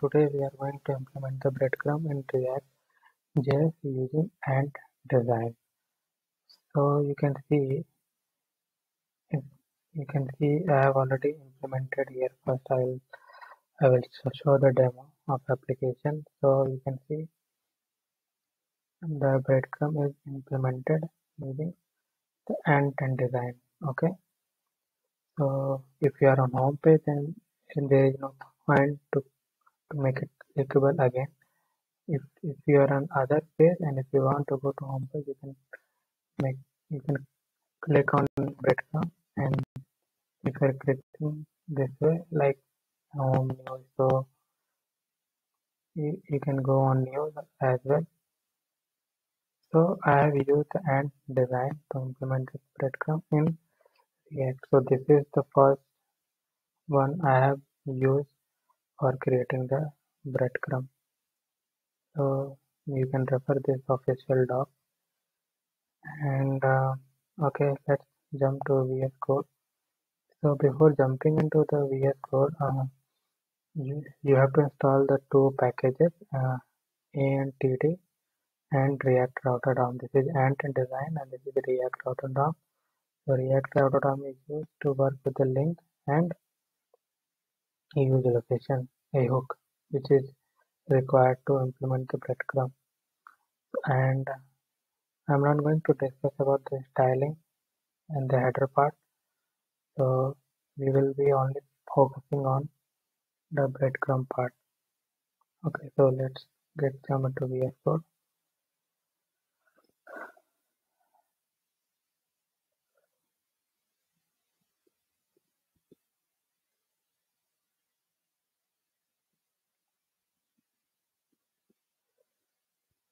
today we are going to implement the breadcrumb in React JS using Ant design. So you can see, you can see I have already implemented here. First I will, I will show the demo of application. So you can see the breadcrumb is implemented using the Ant and design. Okay. So if you are on home page and there is no point to to make it clickable again. If if you are on other page and if you want to go to home page you can make you can click on breadcrumb and if you are clicking this way like home news so you, you can go on news as well. So i have used the ant design to implement this breadcrumb in react. So this is the first one i have used for creating the breadcrumb. So you can refer this official doc. And uh, okay, let's jump to VS Code. So before jumping into the VS Code, uh, you, you have to install the two packages, uh, ANTD and React Router DOM. This is Ant Design and this is React Router DOM. So React Router DOM is used to work with the link and use location a hook which is required to implement the breadcrumb. And I'm not going to discuss about the styling and the header part. So we will be only focusing on the breadcrumb part. Okay so let's get jump into VS Code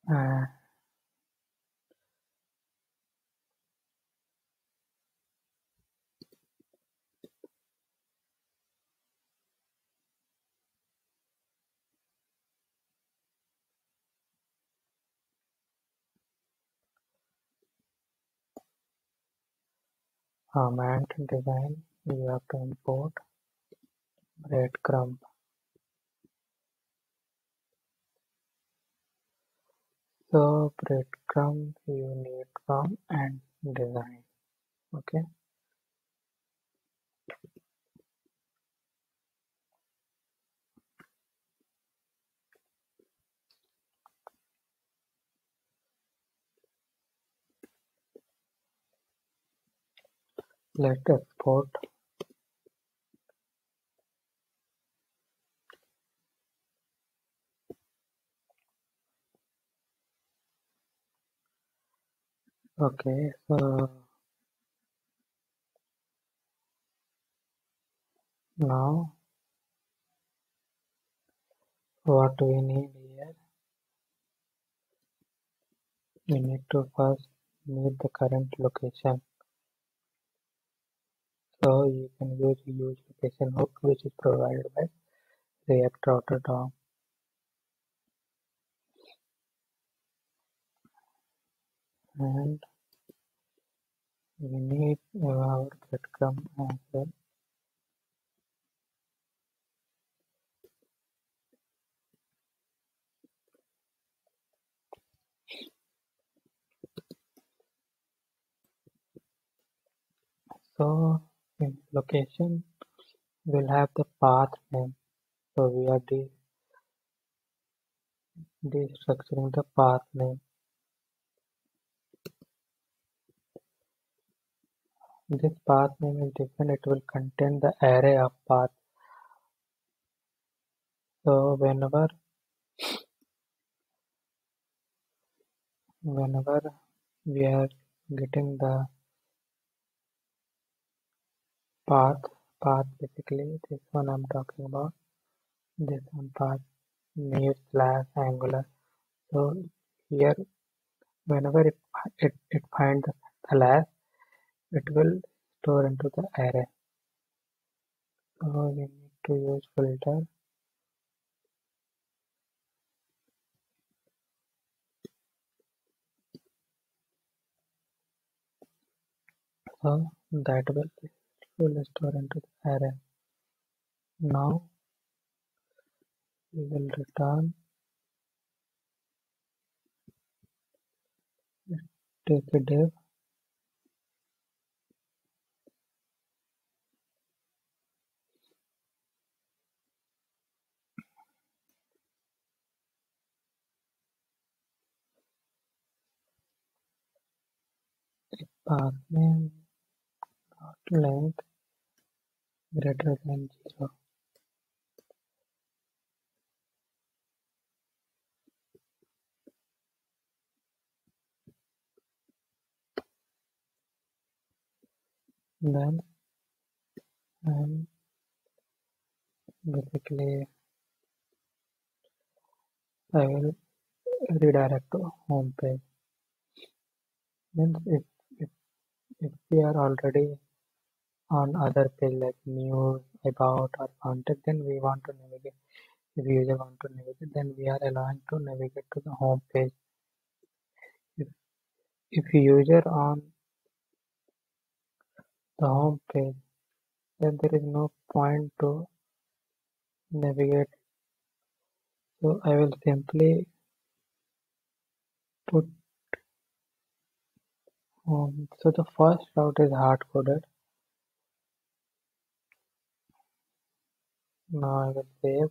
uh, ant design you have to import breadcrumb so breadcrumb you need from ant design okay? Let's export okay so now what we need here we need to first need the current location. So you can use use location hook which is provided by react router DOM. And we need our breadcrumb as well so in location we'll have the path name. So we are de destructuring the path name this path name is different. It will contain the array of paths. So whenever whenever we are getting the path path basically this one i'm talking about this one path new slash angular. So here whenever it it, it finds the slash it will store into the array. So we need to use filter. So that will will store into the array. Now we will return take a div path name dot length greater than zero then I'm basically I will redirect to home page means if, if we are already on other page like news about or contact then we want to navigate. If user want to navigate then we are allowing to navigate to the home page. If if user on the home page then there is no point to navigate. So I will simply put home so the first route is hard coded now I will save.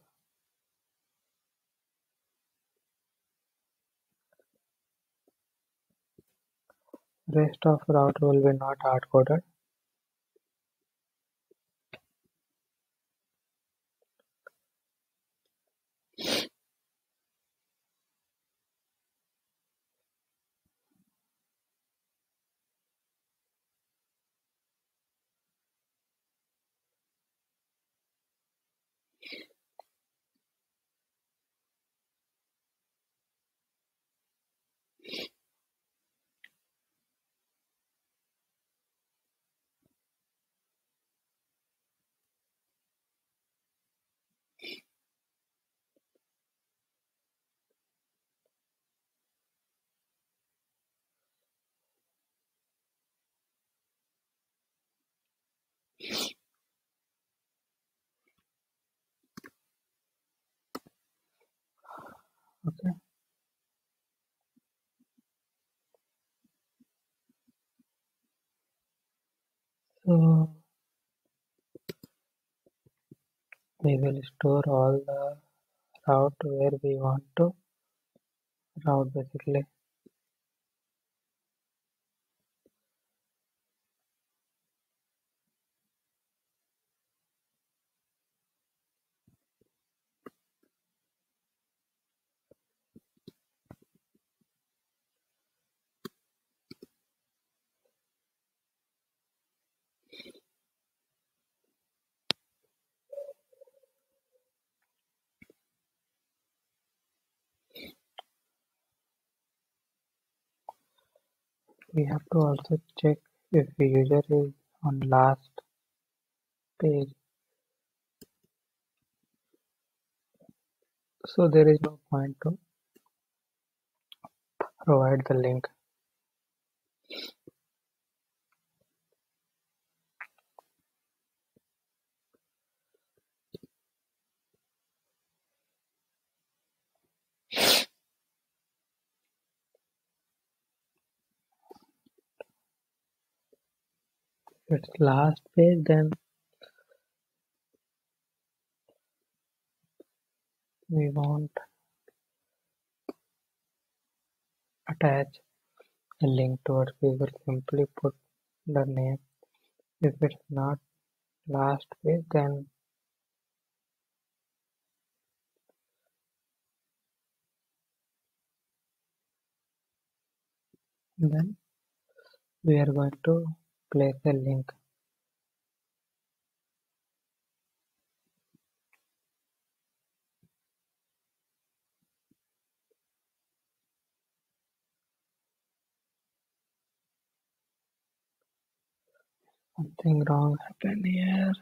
Rest of route will be not hard coded okay. So we will store all the route where we want to. Route basically we have to also check if the user is on last page. So there is no point to provide the link it's last page then. We won't attach a link to it we will simply put the name. If it's not last page then then we are going to place the link. Something wrong happened here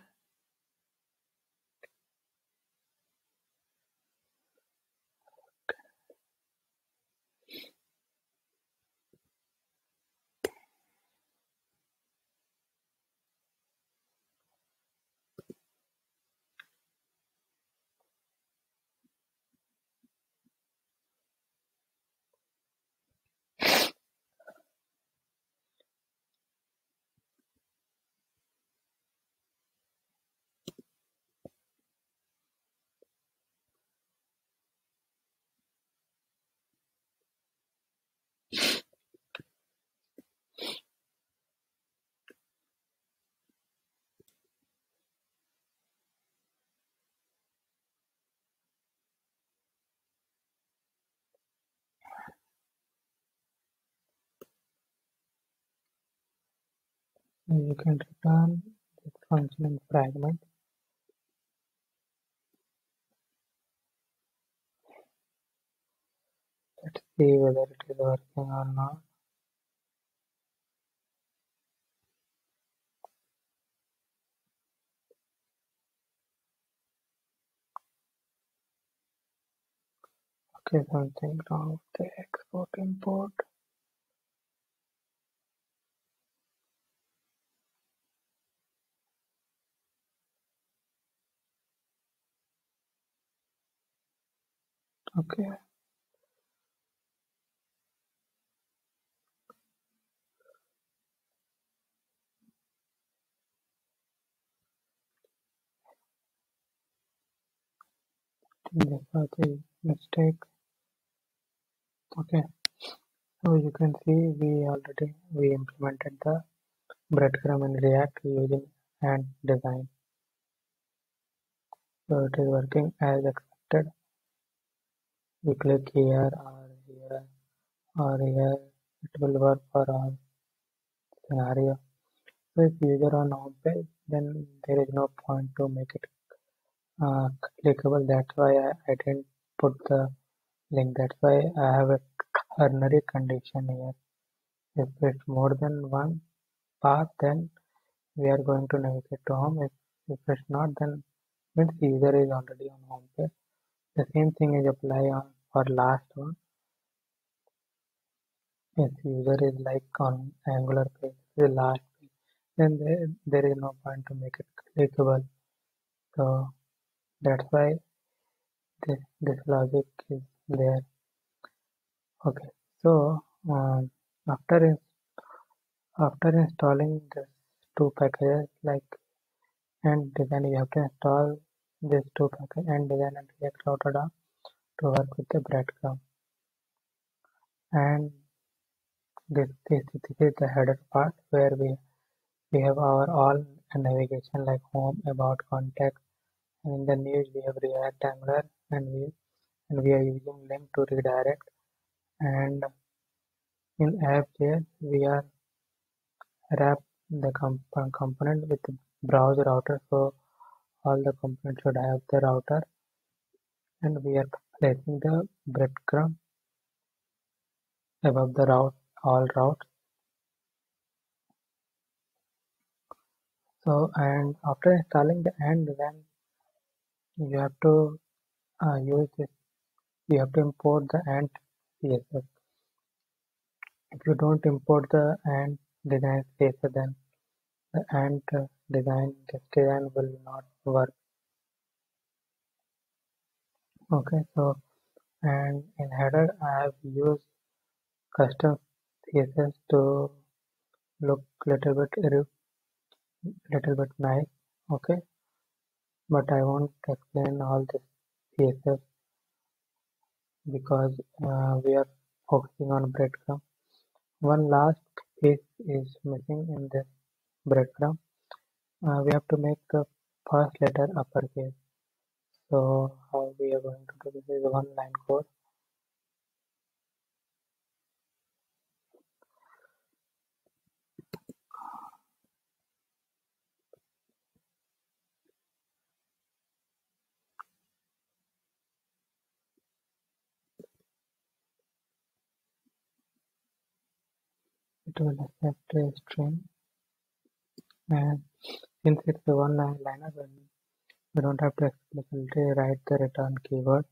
you can return this function in fragment. Let's see whether it is working or not. Okay, something wrong with the export import. Okay. This was a mistake. Okay. So you can see we already we implemented the breadcrumb in React using Ant Design. So it is working as expected. We click here or here or here. It will work for all scenario. So if user on home page, then there is no point to make it uh, clickable. That's why I, I didn't put the link. That's why I have a ternary condition here. If it's more than one path, then we are going to navigate to home. If, if it's not, then means user is already on home page. The same thing is apply on for last one. If user is like on Angular page, the last page, then there, there is no point to make it clickable. So that's why this, this logic is there. Okay, so um, after after installing these two packages like Ant Design, you have to install these two packages Ant Design and React Router to work with the breadcrumb. And this, this, this is the header part where we we have our all navigation like home, about, contact, and in the news we have React Angular and we and we are using link to redirect. And in app.js we are wrap the comp component with browser router. So all the components should have the router. And we are placing the breadcrumb above the route all routes. So and after installing the end then you have to uh, use this you have to import the ant css if you don't import the ant design css then the ant uh, design this design will not work. Okay so and in header i have used custom css to look little bit little bit nice okay? But I won't explain all this CSS because uh, we are focusing on breadcrumb. One last piece is missing in this breadcrumb. Uh, we have to make the first letter uppercase so how we are going to do this is one line code. It will accept a string and since it's a one line liner then we don't have to explicitly write the return keyword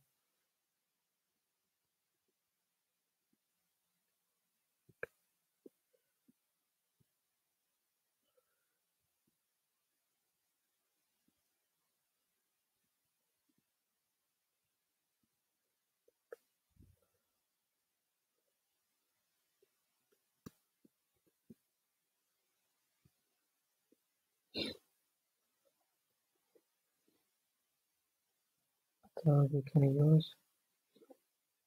so we can use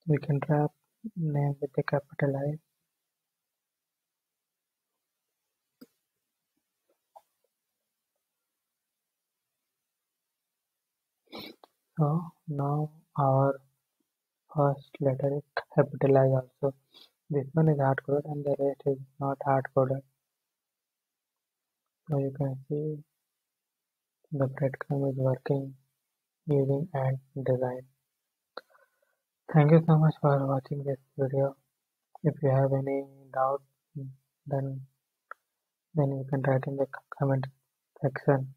we can wrap name with a capital I. So now our first letter is capitalized also. This one is hard coded and the rest is not hard coded. So you can see the breadcrumb is working using ant design. Thank you so much for watching this video. If you have any doubt then then you can write in the comment section